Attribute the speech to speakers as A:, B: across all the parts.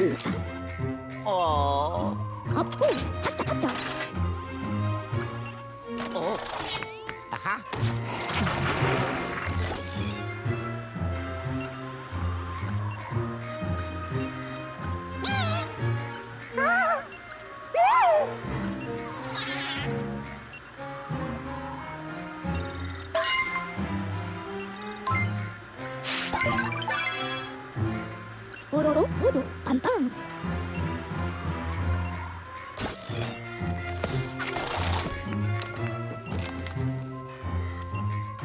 A: Oh.
B: Oh. Aha. Thank you. 喉パンパン。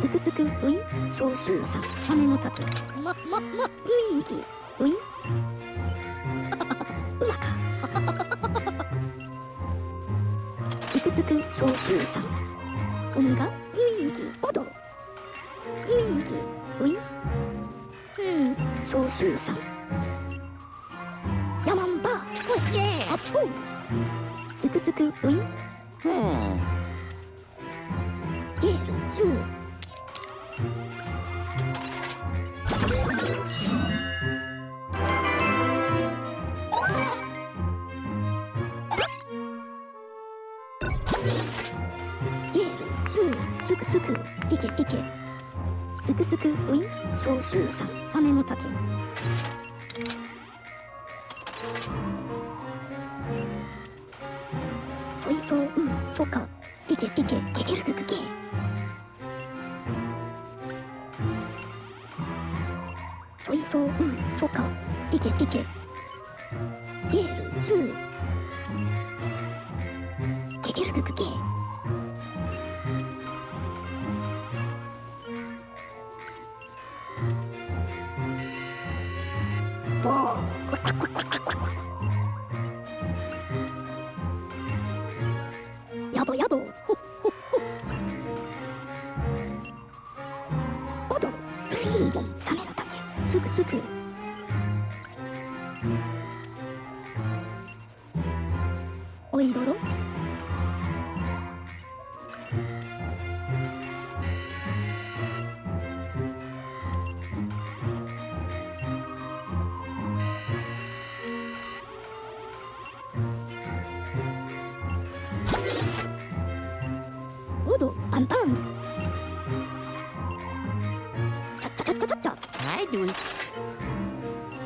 B: トゥクトゥクウィン少数さ羽の立つままま雰囲気ウィン？うまか。トゥクトゥクさトゥクウィントウサ雨の竹 Oh.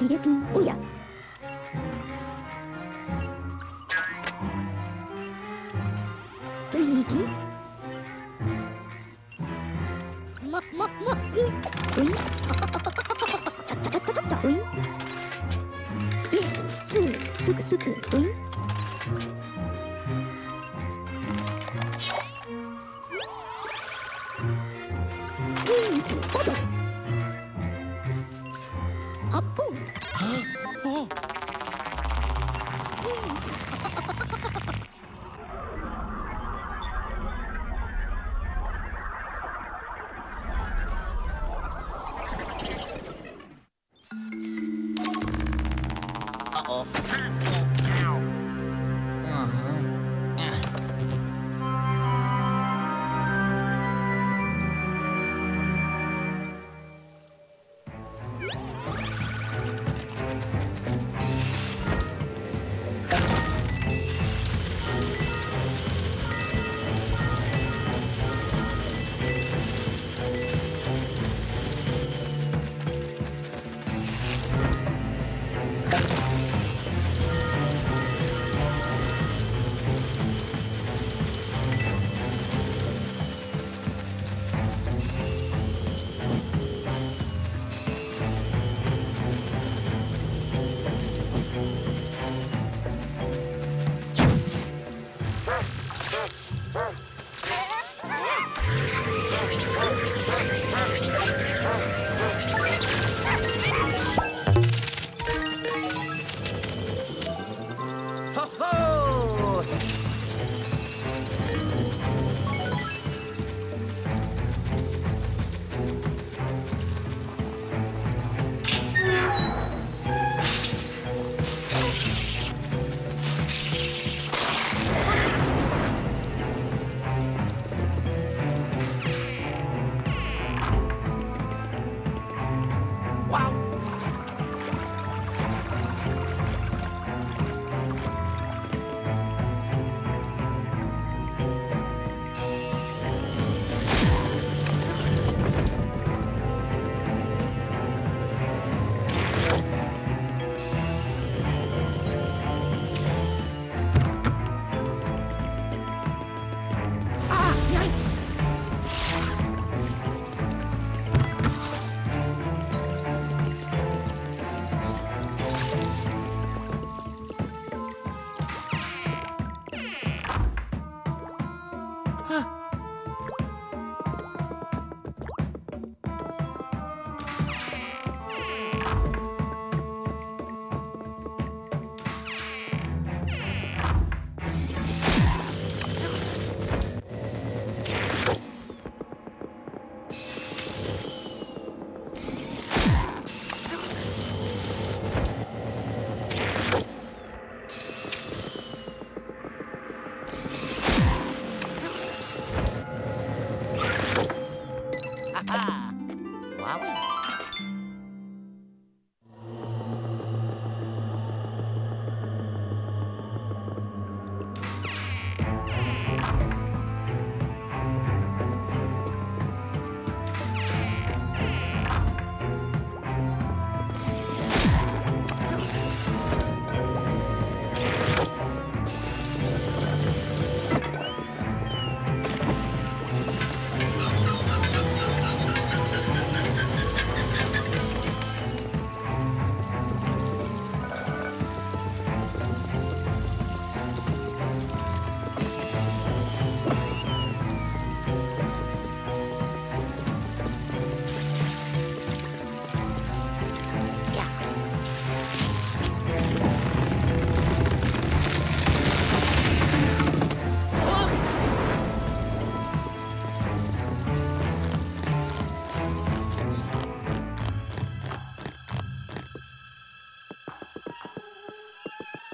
B: イルピン、おや。
A: キ、tao.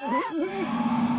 A: Mm-hmm.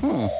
A: Hmm.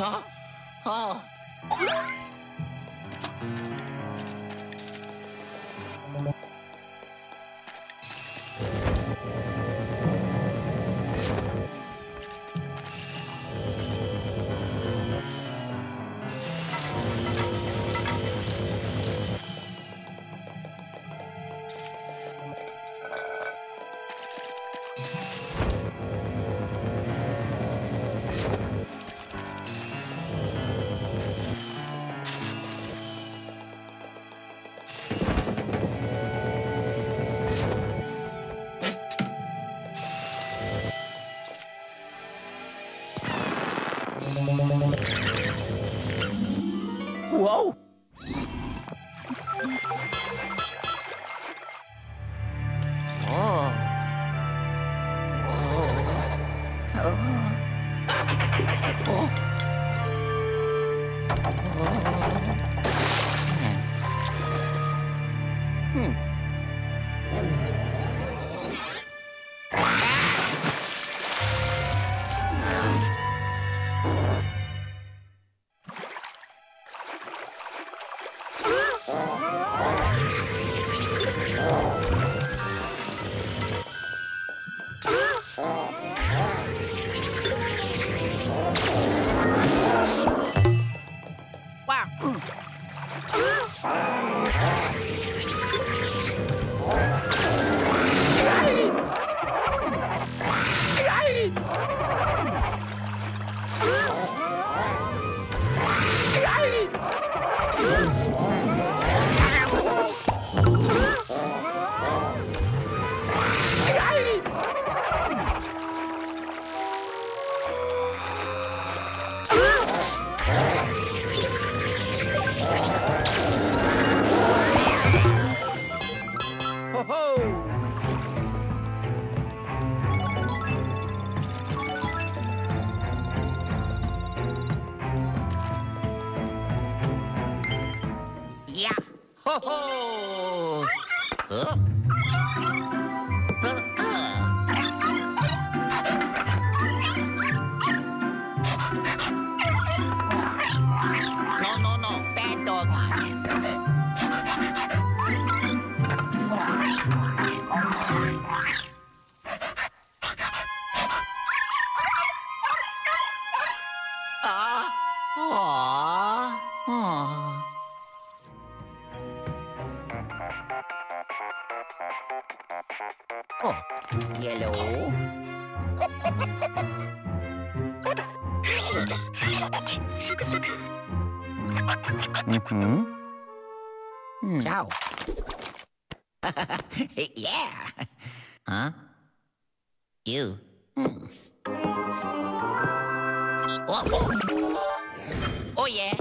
A: は
C: Oh.
A: Yellow.
C: mm-hmm.
A: Hmm. Yeah. Huh? You. Hmm. Oh, oh. oh yeah.